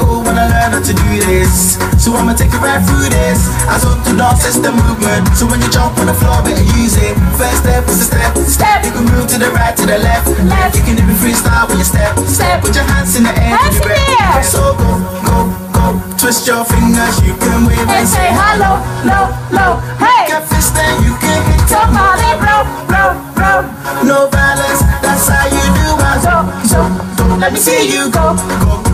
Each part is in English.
all wanna learn how to do this. So I'ma take you right through this. Azonto dance, it's the movement. So when you jump on the floor, better use it. First step is a step. Step. You can move to the right, to the left. Left. You can even freestyle when you step. Step. Put your hands in the air. Hands when in the air. So go, go, go. Twist your fingers, you can wave And say hello, low, low, hey. Get fist and you can hit your Somebody blow, blow, blow. No violence, that's how you do it. So, so, Let me see you go, go.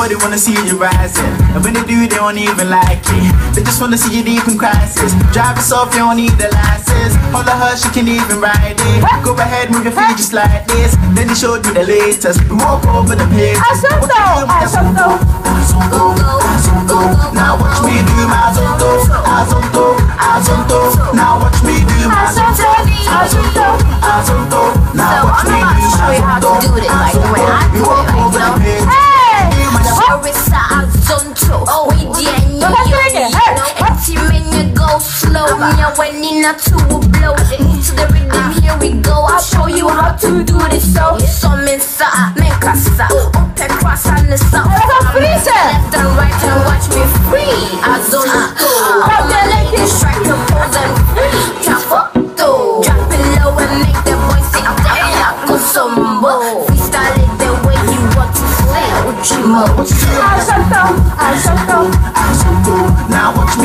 Nobody wanna see you rising, and when they do, they don't even like it. They just wanna see you deep in crisis. Drive yourself, you don't need the license. All the hush, you can even ride it. Go ahead, move your feet just like this. Then they showed me the latest. We walk over the page. Azonto, azonto. Now watch me do my zonto, azonto, azonto. Now watch me do my asonto. azonto. Slow, nya when in a blow. Move to the rhythm, here we go. I'll show you how to do this. So, some inside, make us open cross and the. Let's go freeze it. Left and right and watch me free. Azonto, Clap your legs. strike your pose and free. Chafoto, drop it low and make the boys say, damn, go sombo. Freestyle it the way you want to say. Uchimo, azonto.